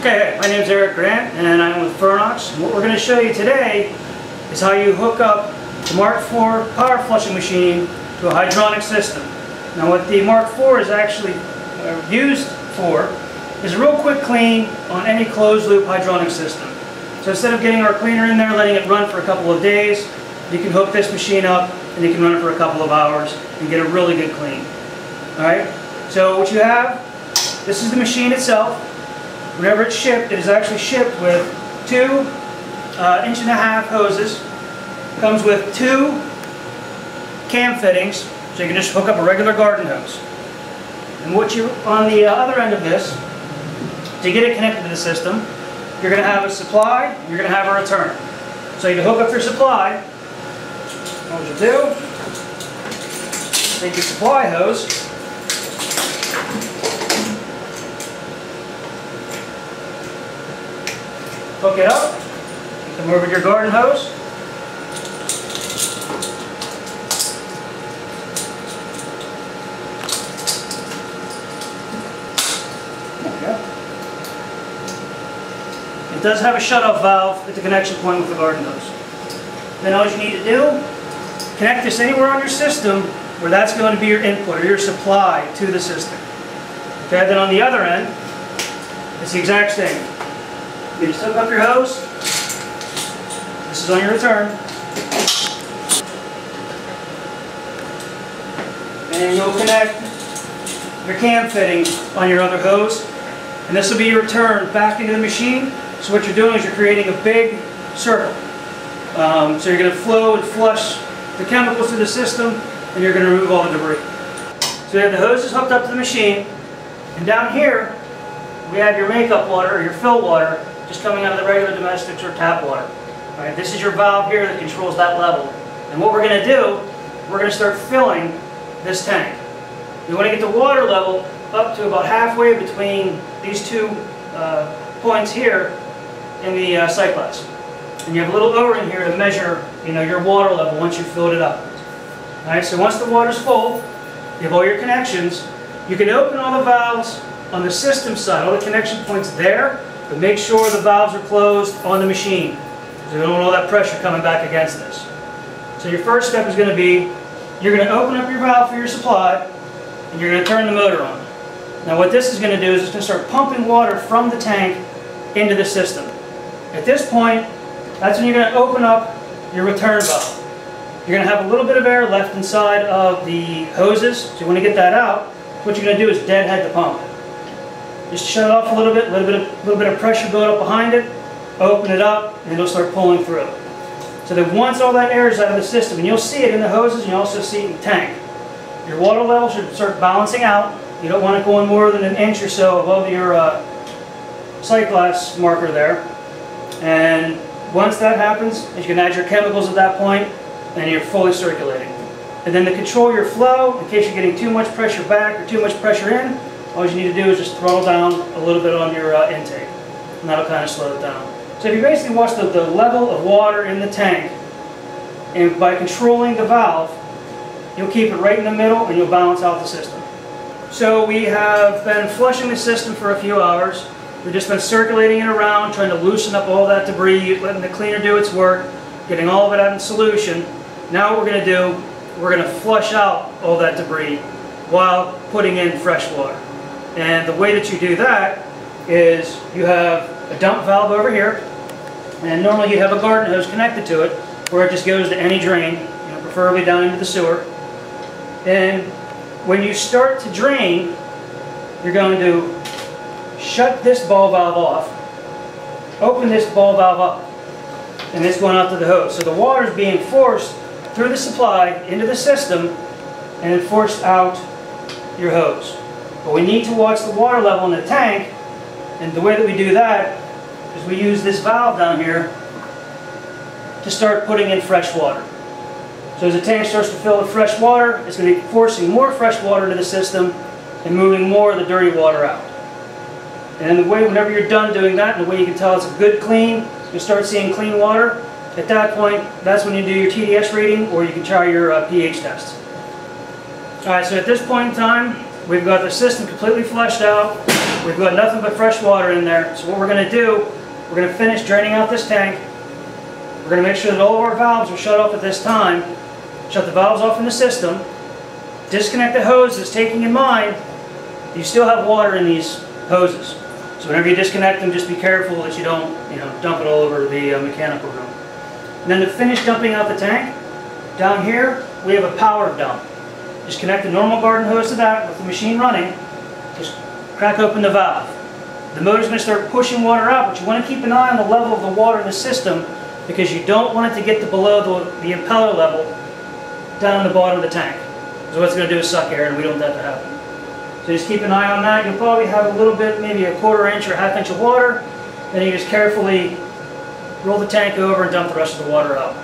Okay, my name is Eric Grant and I'm with Fernox. What we're going to show you today is how you hook up the Mark IV power flushing machine to a hydronic system. Now what the Mark IV is actually uh, used for is a real quick clean on any closed loop hydronic system. So instead of getting our cleaner in there, letting it run for a couple of days, you can hook this machine up and you can run it for a couple of hours and get a really good clean. Alright, so what you have, this is the machine itself. Whenever it's shipped, it is actually shipped with two uh, inch and a half hoses. Comes with two cam fittings, so you can just hook up a regular garden hose. And what you, on the uh, other end of this, to get it connected to the system, you're going to have a supply, you're going to have a return. So you hook up your supply, what you do, take your supply hose, hook it up, come over to your garden hose, It does have a shutoff valve at the connection point with the garden hose. Then all you need to do, connect this anywhere on your system where that's going to be your input or your supply to the system. Okay, then on the other end, it's the exact same. You just hook up your hose. This is on your return. And you'll connect your cam fitting on your other hose. And this will be your return back into the machine. So what you're doing is you're creating a big circle. Um, so you're going to flow and flush the chemicals through the system and you're going to remove all the debris. So you have the hoses hooked up to the machine. And down here, we have your makeup water or your fill water just coming out of the regular domestics or tap water. All right, this is your valve here that controls that level. And what we're going to do, we're going to start filling this tank. We want to get the water level up to about halfway between these two uh, points here in the uh, glass. And you have a little O-ring here to measure you know, your water level once you've filled it up. All right, so once the water's full, you have all your connections, you can open all the valves on the system side, all the connection points there, but make sure the valves are closed on the machine. So you don't want all that pressure coming back against this. So your first step is going to be, you're going to open up your valve for your supply, and you're going to turn the motor on. Now what this is going to do is it's going to start pumping water from the tank into the system. At this point, that's when you're going to open up your return valve. You're going to have a little bit of air left inside of the hoses, so you want to get that out. What you're going to do is deadhead the pump. Just shut it off a little bit, a little bit of, little bit of pressure build up behind it, open it up, and it'll start pulling through. So that once all that air is out of the system, and you'll see it in the hoses, and you also see it in the tank, your water level should start balancing out. You don't want it going more than an inch or so above your uh, sight glass marker there. And once that happens, you can add your chemicals at that point, and you're fully circulating. And then to control your flow, in case you're getting too much pressure back or too much pressure in, all you need to do is just throttle down a little bit on your uh, intake, and that'll kind of slow it down. So if you basically watch the, the level of water in the tank, and by controlling the valve, you'll keep it right in the middle and you'll balance out the system. So we have been flushing the system for a few hours. We've just been circulating it around, trying to loosen up all that debris, letting the cleaner do its work, getting all of it out in solution. Now what we're going to do, we're going to flush out all that debris while putting in fresh water. And the way that you do that is you have a dump valve over here, and normally you have a garden hose connected to it, where it just goes to any drain, you know, preferably down into the sewer. And when you start to drain, you're going to shut this ball valve off, open this ball valve up, and it's going out to the hose. So the water is being forced through the supply into the system and forced out your hose. But we need to watch the water level in the tank, and the way that we do that is we use this valve down here to start putting in fresh water. So as the tank starts to fill with fresh water, it's going to be forcing more fresh water into the system and moving more of the dirty water out. And the way, whenever you're done doing that, and the way you can tell it's a good clean, you start seeing clean water. At that point, that's when you do your TDS reading or you can try your uh, pH test. All right, so at this point in time, we've got the system completely flushed out. We've got nothing but fresh water in there. So what we're gonna do, we're gonna finish draining out this tank. We're gonna make sure that all of our valves are shut off at this time. Shut the valves off in the system. Disconnect the hoses, taking in mind, you still have water in these hoses. So whenever you disconnect them, just be careful that you don't, you know, dump it all over the uh, mechanical room. And then to finish dumping out the tank, down here, we have a power dump. Just connect the normal garden hose to that with the machine running. Just crack open the valve. The motor's going to start pushing water out, but you want to keep an eye on the level of the water in the system because you don't want it to get to below the, the impeller level down in the bottom of the tank. So what's going to do is suck air, and we don't want that to happen. So just keep an eye on that. You'll probably have a little bit, maybe a quarter inch or half inch of water. Then you just carefully roll the tank over and dump the rest of the water out.